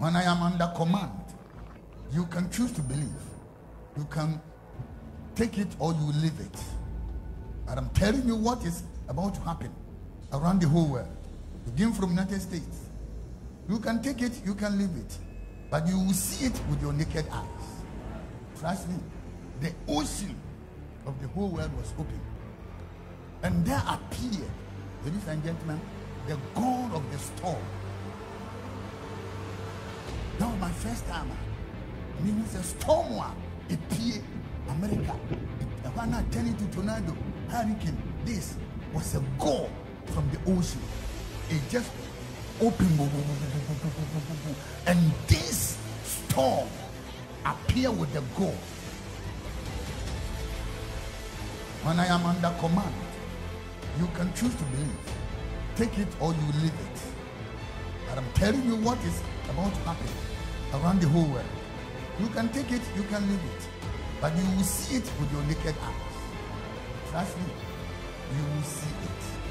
When I am under command, you can choose to believe. You can take it or you leave it. But I'm telling you what is about to happen around the whole world. Begin from United States. You can take it, you can leave it. But you will see it with your naked eyes. Trust me. The ocean of the whole world was open. And there appeared, ladies and gentlemen, the God of the storm. My first time. Mean, it's a storm. It appeared America. It, when I turn into tornado, hurricane, this was a God from the ocean. It just opened. And this storm appeared with the God. When I am under command, you can choose to believe. Take it or you leave it. But I'm telling you what is about to happen around the whole world. You can take it, you can leave it. But you will see it with your naked eyes. Trust me, you will see it.